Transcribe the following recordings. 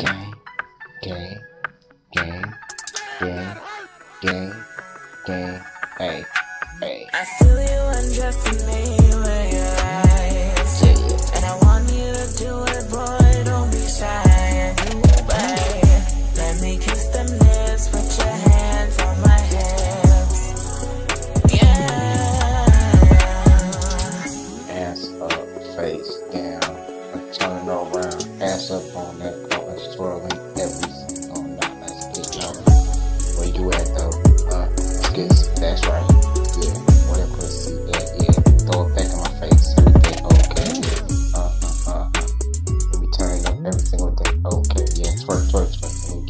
gang, gang, gang, gang, gang, gang, hey, hey. I feel you undressing me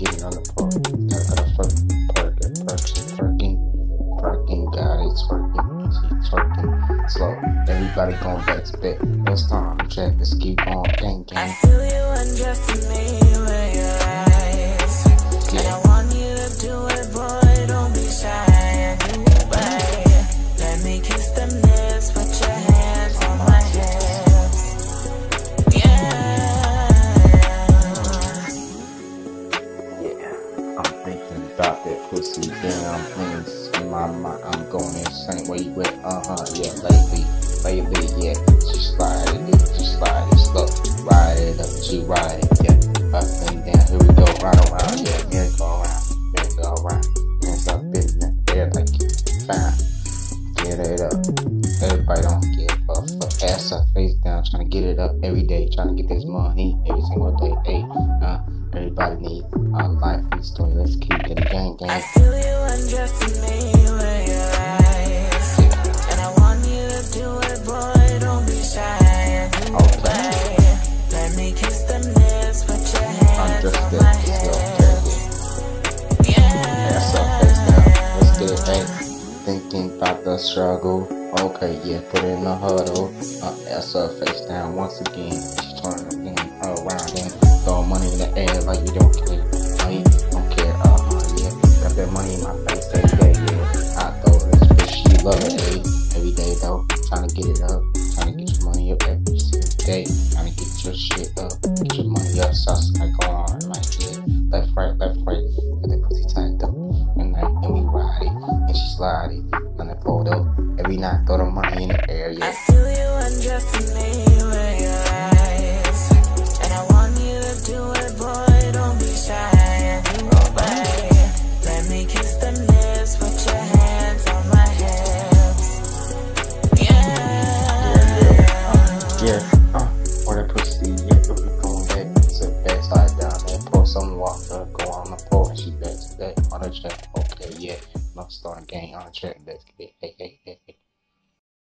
twerk. Let me get it on the pole. Got got a twerk, perk, perk, twerking, twerking, got it, twerking, slow. Everybody going back to bed. It's time. Let's keep on gang about that pussy. Damn, things in my mind. I'm going insane. Where you at? Uh huh. Yeah, lately, lately, yeah. She slide it, she slide it slow. Ride it up, she ride Ass up, face down, trying to get it up every day, trying to get this money every single day. Hey, uh, everybody need a life and story. Let's keep it gang gang. I feel you undressing me with your eyes. And I want you to do it, boy. Don't be shy. You, Okay. Let me kiss them lips. Put your hands on my Let's go. hips. Okay, Yeah. Face down. Let's get it. Hey, thinking about the struggle. Okay, yeah, put it in the huddle. Uh, ass up, face down. Once again, she turning again around and throw money in the air like you don't care. No, don't care. Uh huh, yeah. Got that money in my face every day, yeah. I throw this bitch, she love it, hey. Every day though, trying to get it up, trying to get your money up every single day, trying to get your shit up, get your money up. So I go on like yeah, left, right, left, right. Got that pussy tight up, and night, and we ride it, and she slide it on that photo. Every night, throw the money in the air, I feel you undressing me with your eyes. And I want you to do it, boy. Don't be shy. And you. Let me kiss them lips. Put your hands on my hips. Yeah. Yeah, uh, where the pussy, yeah, if we going back to the down there, pull some water, go on the floor, she back to back on the check. Okay, yeah, no starting game on check, let's get, hey, hey, hey.